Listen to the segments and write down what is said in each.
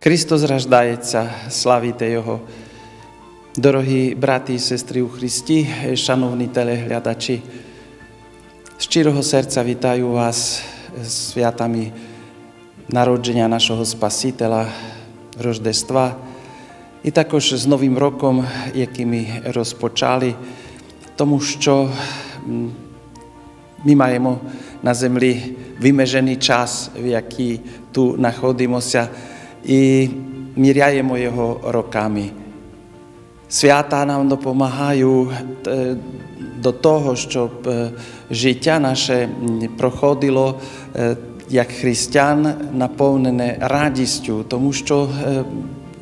Христос рождається, славіте Його. Дорогі брати і сестри у Христі, шановні телеглядачі, з щирого серця вітаю вас з святами народження нашого Спасителя, Рождества і також з Новим роком, який ми розпочали, тому що ми маємо на землі вимежений час, в який tu знаходимося, і міряємо його роками. Свята нам допомагають до того, щоб життя наше проходило як християн, наповнене радістю, тому що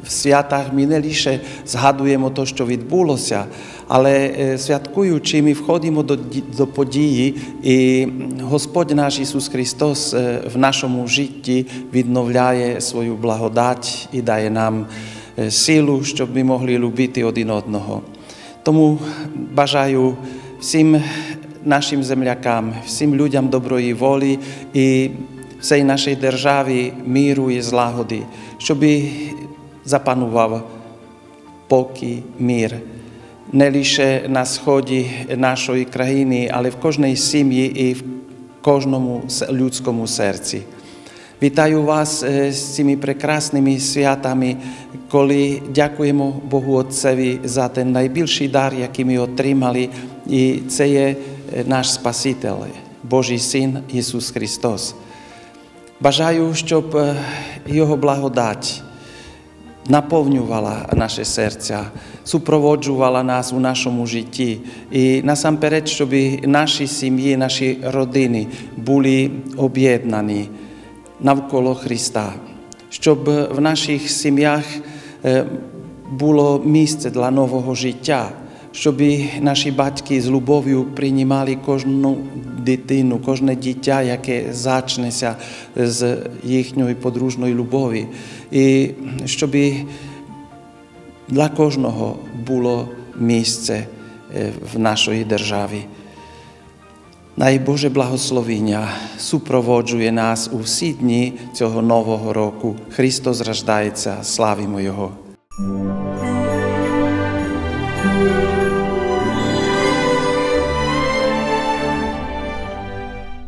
в святах ми не лише згадуємо те, що відбулося, але святкуючи, ми входимо до, до події, і Господь наш Ісус Христос в нашому житті відновляє свою благодать і дає нам силу, щоб ми могли любити один одного. Тому бажаю всім нашим землякам, всім людям доброї волі і всій нашій державі миру і злагоди, щоб запанував покій, мир. Не лише на сході нашої країни, але в кожній сім'ї і в кожному людському серці. Вітаю вас з цими прекрасними святами, коли дякуємо Богу Отцеві за ten найбільший дар, який ми отримали, і це є наш Спаситель, Божий Син Ісус Христос. Бажаю, щоб Його благодать наповнювала наше серця, супроводжувала нас у нашому житті. І насамперед, щоб наші сім'ї, наші родини були об'єднані навколо Христа, щоб в наших сім'ях було місце для нового життя, щоб наші батьки з любов'ю приймали кожну дитину, кожне дитя, яке зачнеться з їхньої подружної любові, і щоб для кожного було місце в нашій державі. Най Боже благословення супроводжує нас у всі дні цього нового року. Христос рождається, славімо Його.